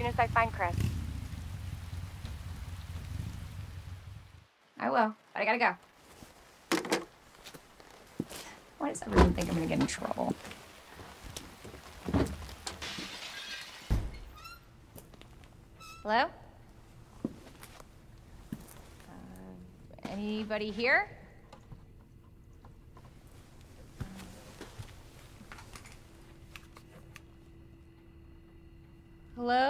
soon as I find Chris. I will, but I gotta go. Why does everyone think I'm gonna get in trouble? Hello? Uh, anybody here? Hello?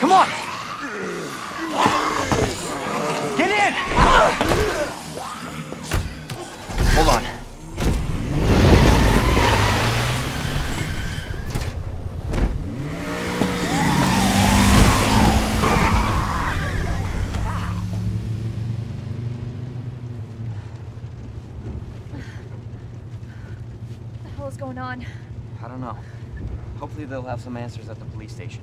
Come on! Get in! Hold on. What the hell is going on? I don't know. Hopefully they'll have some answers at the police station.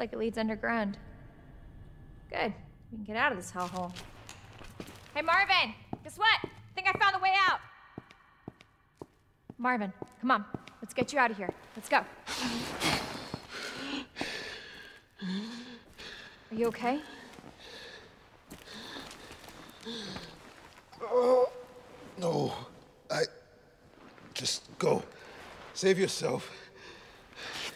Like it leads underground. Good. We can get out of this hellhole. Hey, Marvin! Guess what? I think I found the way out! Marvin, come on. Let's get you out of here. Let's go. Are you okay? Oh, No, I. Just go. Save yourself.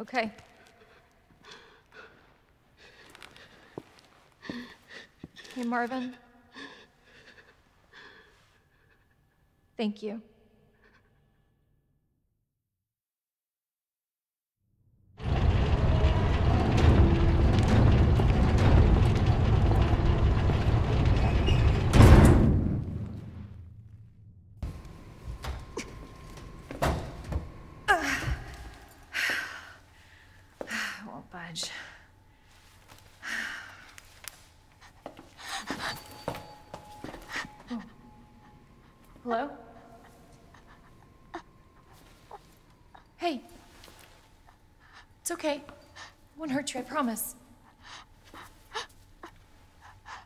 Okay. Hey, Marvin. Thank you. Oh. Hello? Hey. It's okay. Won't hurt you, I promise.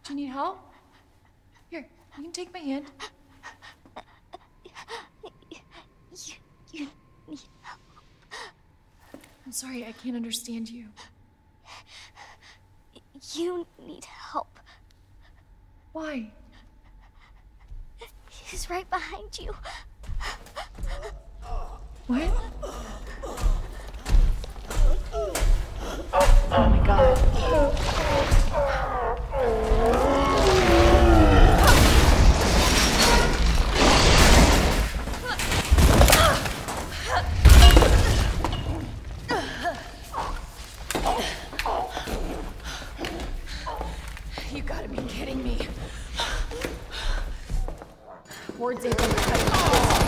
Do you need help? Here, you can take my hand. You, you need help. I'm sorry, I can't understand you. You need help. Why? He's right behind you. What? Ward's able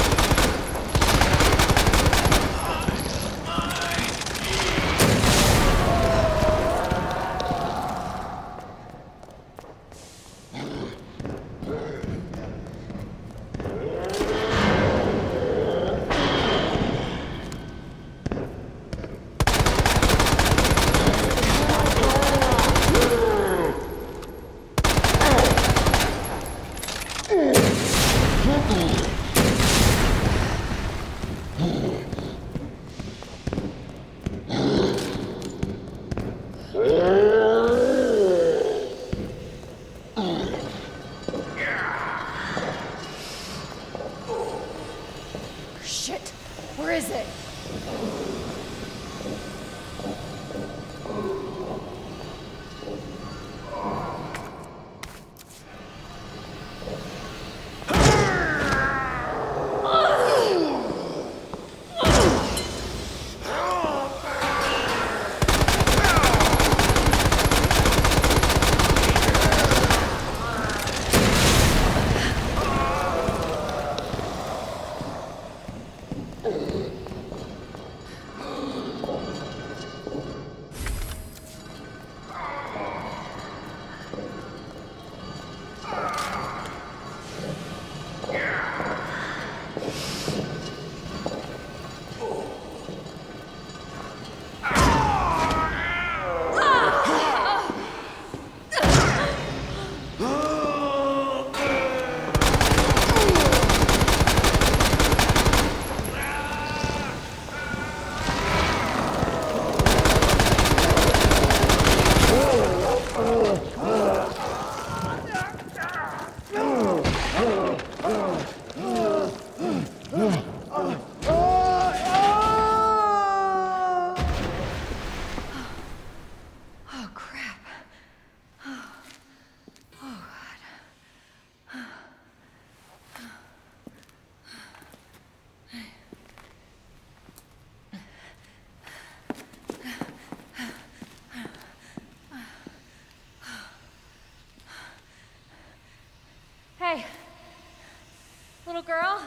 little girl.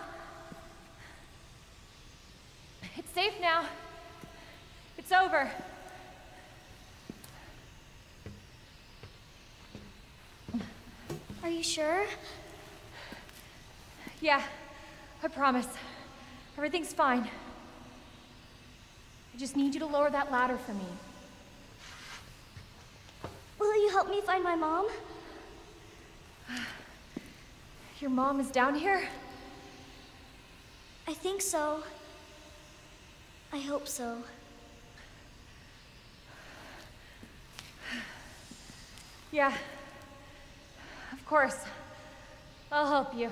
It's safe now. It's over. Are you sure? Yeah, I promise. Everything's fine. I just need you to lower that ladder for me. Will you help me find my mom? Your mom is down here? I think so. I hope so. Yeah. Of course. I'll help you.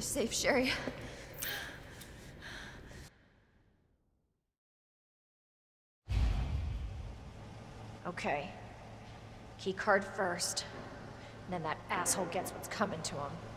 Stay safe, Sherry. Okay. Key card first. And then that asshole gets what's coming to him.